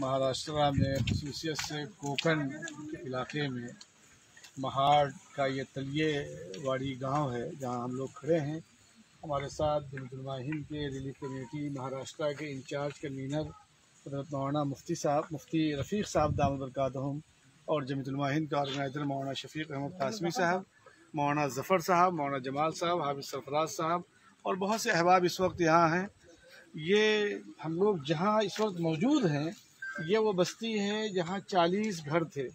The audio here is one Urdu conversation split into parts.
مہاراشٹرا میں، خصوصیت سے کوکن علاقے میں مہاڑ کا یہ تلیے واڑی گاؤں ہے جہاں ہم لوگ کھڑے ہیں۔ ہمارے ساتھ جمعیت علماء ہند کے ریلیف کمیٹی مہاراشٹرا کے انچارج کنوینر حضرت مولانا مفتی صاحب، مفتی رفیق صاحب دام برکاتہم اور جمعیت علماء ہند آرگنائزر مولانا شفیق احمد قاسمی صاحب، مولانا ظفر صاحب، مولانا جمال صاحب، حافظ سرفراز صاحب اور بہت سے احباب اس وقت یہاں ہیں۔ یہ ہم لوگ جہاں اس وقت موجود ہیں یہ وہ بستی ہے جہاں چالیس گھر تھے۔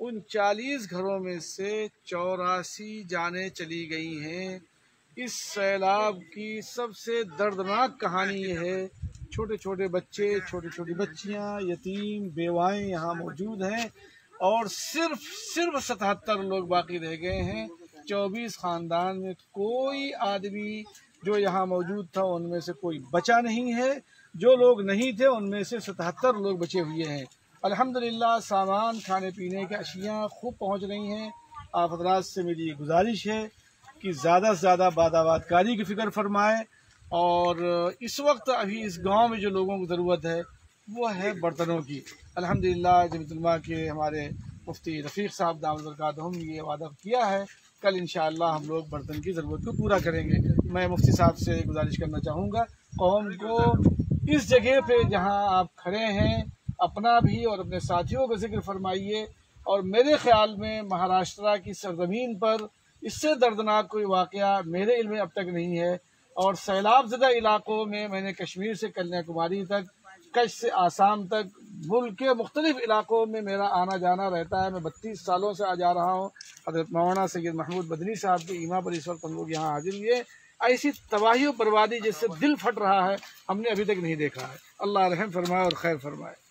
ان چالیس گھروں میں سے چوراسی جانیں چلی گئی ہیں۔ اس سیلاب کی سب سے دردناک کہانی یہ ہے۔ چھوٹے چھوٹے بچے، چھوٹی چھوٹی بچیاں، یتیم، بیوائیں یہاں موجود ہیں۔ اور صرف صرف ستہتر لوگ باقی رہ گئے ہیں۔ چوبیس خاندان میں کوئی آدمی جو یہاں موجود تھا، ان میں سے کوئی بچا نہیں ہے۔ جو لوگ نہیں تھے ان میں سے ستہتر لوگ بچے ہوئے ہیں۔ الحمدللہ، سامان، کھانے پینے کی اشیاء خوب پہنچ رہی ہیں۔ آپ حضرات سے میری گزارش ہے کہ زیادہ سے زیادہ بادآباد کاری کی فکر فرمائے اور اس وقت ابھی اس گاؤں میں جو لوگوں کو ضرورت ہے، وہ ہے برتنوں کی۔ الحمدللہ جمعیت علماء کے ہمارے مفتی رفیق صاحب دام برکاتہم نے یہ وعدہ کیا ہے۔ کل انشاءاللہ ہم لوگ برتن کی ضرورت کو پورا کریں گے۔ میں مفتی صاحب سے گزارش کرنا چاہوں گا۔ قوم کو اس جگہ پہ جہاں آپ کھڑے ہیں، اپنا بھی اور اپنے ساتھیوں کا ذکر فرمائیے۔ اور میرے خیال میں مہاراشٹرا کی سرزمین پر اس سے دردناک کوئی واقعہ میرے علم میں اب تک نہیں ہے۔ اور سیلاب زدہ علاقوں میں میں نے کشمیر سے کنیا کماری تک کچھ سے آسام تک، ملک کے مختلف علاقوں میں میرا آنا جانا رہتا ہے۔ میں بتیس سالوں سے آ جا رہا ہوں۔ حضرت مولانا سید محمود بدنی صاحب کے ایما پر اس وقت ہم لوگ یہاں حاضر ہوئے۔ ایسی تباہی و بربادی جس سے دل پھٹ رہا ہے، ہم نے ابھی تک نہیں دیکھا ہے۔ اللہ رحم فرمائے اور خیر فرمائے۔